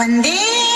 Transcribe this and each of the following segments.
One day.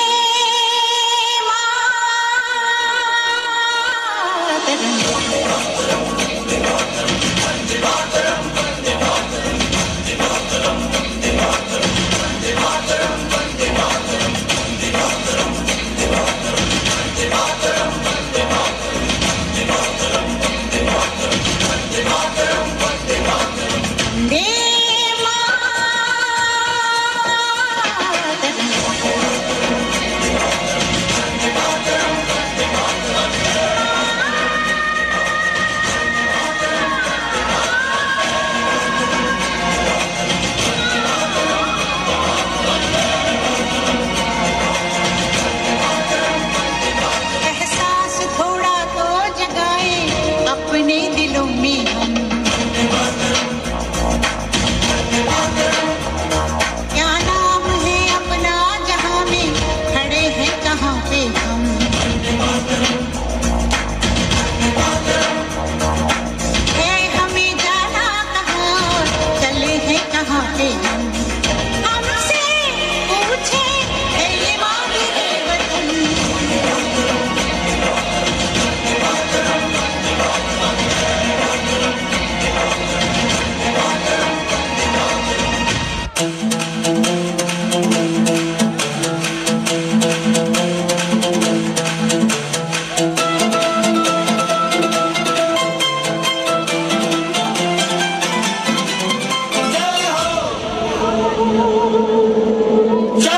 आजा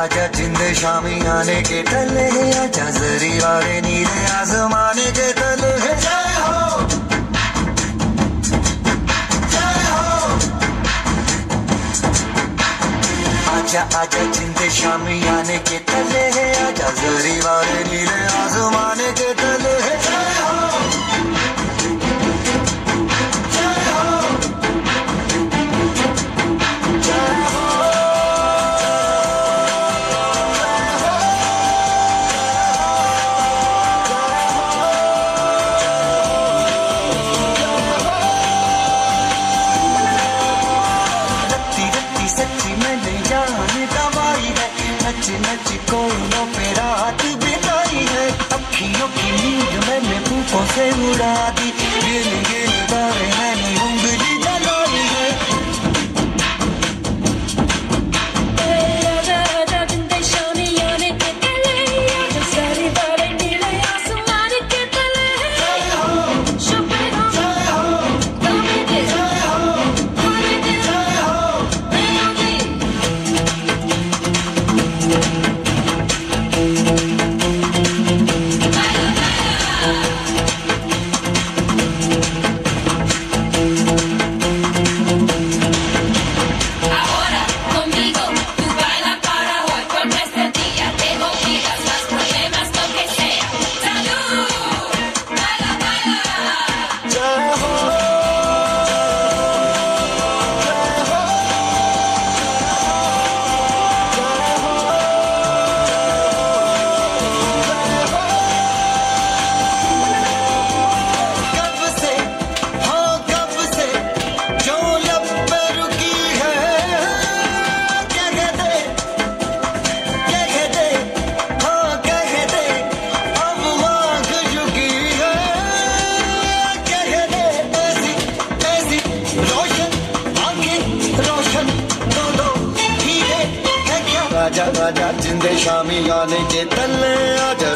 आजा, जिंद शामी आने के तले है। आजा, जरी वाले नीले आजमाने के तले है। आजा आजा जिंदे शामी आने के तले है, आजा जरी वाले नीले आजमाने के तले है। नचको पे रात बिताई है। अखियों की नींद मैंने भूखों से उड़ा दी। आजा आजा जिंदे शामी गाने के तले आजा।